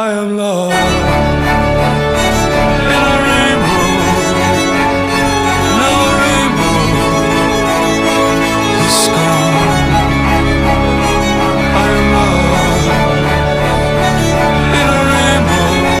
I am lost.